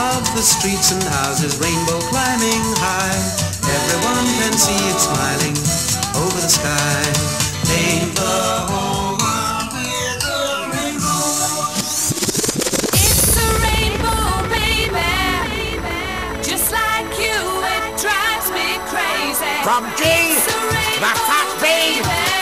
above the streets and houses, rainbow climbing high. Everyone can see it smiling over the sky. Paint the whole world with a rainbow. It's a rainbow, baby. Just like you, it drives me crazy. From G, It's a rainbow, the fat B,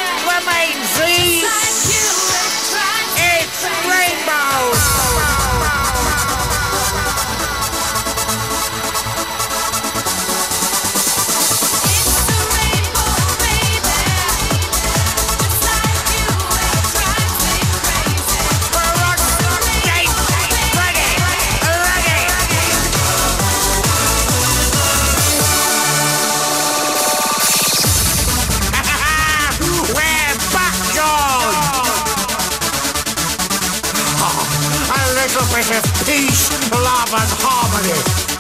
little bit of peace, love and harmony.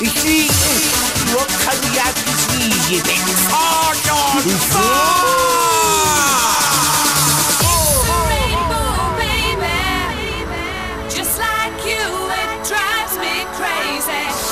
This easy? Oh, George. Four. Rainbow, baby. Just like you, it drives me crazy.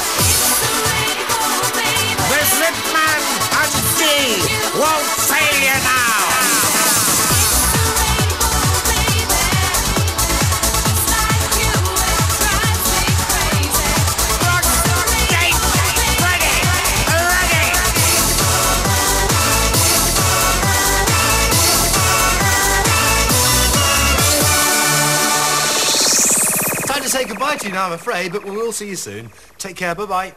Time to say goodbye to you now, I'm afraid, but we'll see you soon. Take care, bye bye.